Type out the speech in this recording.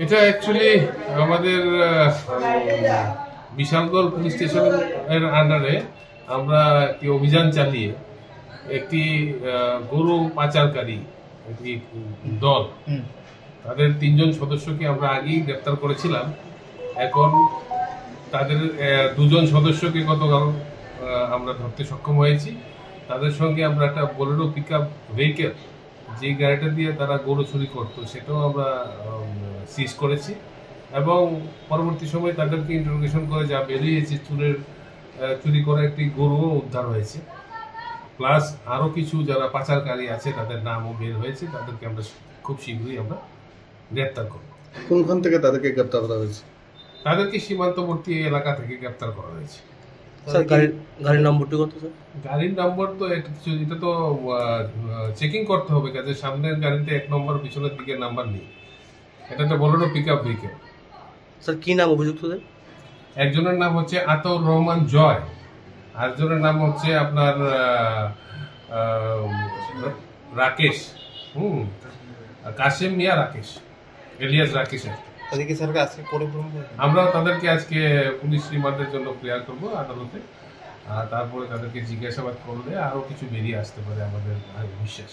এটা অ্যাকচুয়ালি আমাদের বিশালগড় পুলিশ স্টেশনের আন্ডারে আমরা একটি অভিযান চালিয়ে একটি গরু পাচারকারী একটি দল তাদের তিনজন সদস্যকে আমরা আগেই গ্রেপ্তার করেছিলাম। এখন তাদের দুজন সদস্যকে গতকাল আমরা ধরতে সক্ষম হয়েছি। তাদের সঙ্গে আমরা একটা বোলেরো পিক আপ ভেহিকেল যে গাড়িটা দিয়ে তারা গরু চুরি করতো সেটাও আমরা সিজ করেছি। এবং পরবর্তী সময়ে তাদেরকে ইন্টারোগেশন করে যা বেরিয়েছে চুরের চুরি করা একটি গরুও উদ্ধার হয়েছে। প্লাস আরও কিছু যারা পাচারকারী আছে তাদের নামও বের হয়েছে তাদেরকে আমরা খুব শীঘ্রই আমরা গ্রেপ্তার করব। কোনখান থেকে তাদেরকে গ্রেপ্তার করা হয়েছে? তাদেরকে সীমান্তবর্তী এলাকা থেকে গ্রেপ্তার করা হয়েছে। স্যার গাড়ির গাড়ির নম্বরটি কত স্যার? গাড়ির নম্বর তো এটা তো চেকিং করতে হবে কাজে সামনের গাড়িতে এক নম্বর পিছনের দিকে নাম্বার নেই। এটা বড় পিক আপ ভেহিকেল স্যার কি নাম অভিযুক্তদের? একজনের নাম হচ্ছে আতর রহমান জয় আরেকজনের নাম হচ্ছে আপনার রাকেশ হুম আর কাশেম মিয়া রাকেশ এলিয়াস রাকেশ আর। তাদেরকে স্যারকে আজকে করে আমরা তাদেরকে আজকে পুলিশ রিমান্ডের জন্য ক্লিয়ার করব আদালতে। তারপরে তাদেরকে জিজ্ঞাসাবাদ করলে আরও কিছু বেরিয়ে আসতে পারে আমাদের বিশ্বাস